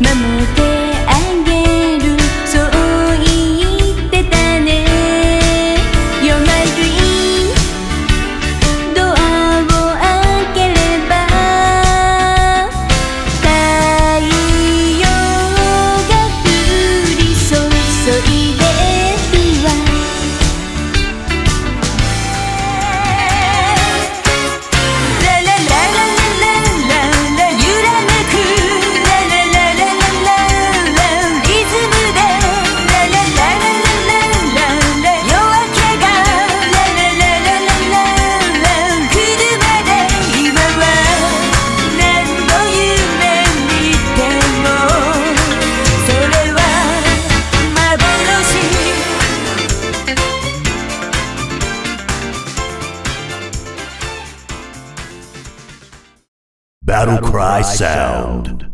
守って Battle Cry Sound.